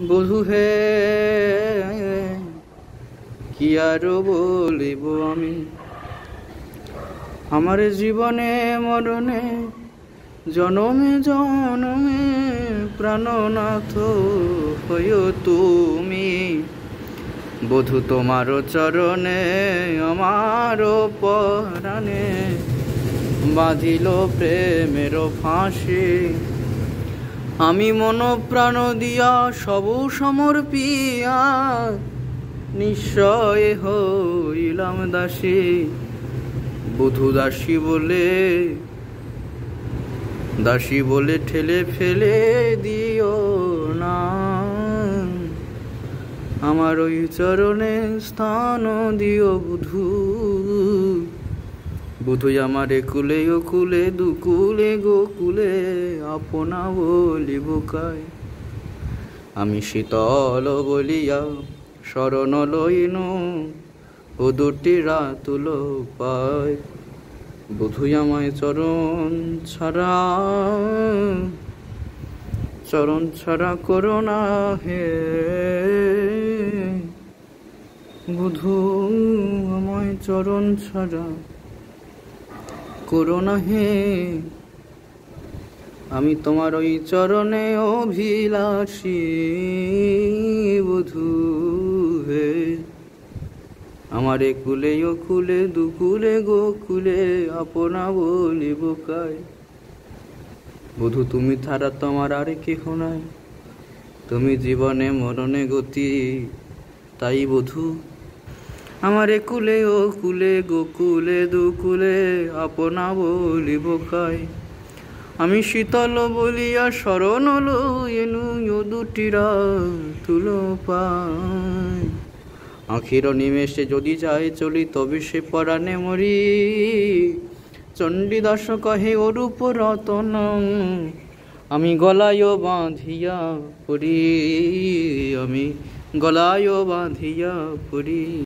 বধু হে, কি আর বলিব আমি? আমার জীবনে, মরণে, জনমে জনমে প্রাণনাথ হইও তুমি। বধু তোমার চরণে, আমার পরাণে বাঁধিল প্রেমের ফাঁসি। আমি মন প্রাণ দিয়া সব সমর্পিয়া, নিশ্চয় হইলাম দাসী, বধু দাসী বলে দাসী বলে ঠেলে ফেলে দিও না। আমার ওই চরণে স্থান দিও বুধু। বুধুই আমার কুলে ও কুলে দুকুলে, গোকুলে, আপনা বলি বুকায়। আমি শীতল বলিয়া শরণ লইনু, ও দুটি রাতুল পায়। বুধুই আমায় চরণ ছাড়া চরণ ছাড়া করো না হে। বুধু আমায় চরণ ছাড়া করো না হে। আমি তোমার ওই চরণে অভিলাষী বধু হে। আমার কুলে ও কুলে, দুকুলে গোকুলে আপনা বলি বোকায়। বধু, তুমি ছাড়া তোমার আর কেহ নাই। তুমি জীবনে মরণে গতি, তাই বধু আমার কুলে, ও কুলে গোকুলে দুকুলে আপনা বলি বোকায় আমি শীতল বলিয়া শরণ লইনু ও দুটিরা তুলো পায়। আখির নিমেষে যদি যায় চলি, তবে সে পরাণে মরি। চণ্ডীদাস কহে অরূপ রতন আমি গলায় বাঁধিয়া পড়ি, আমি গলায় বাঁধিয়া পড়ি।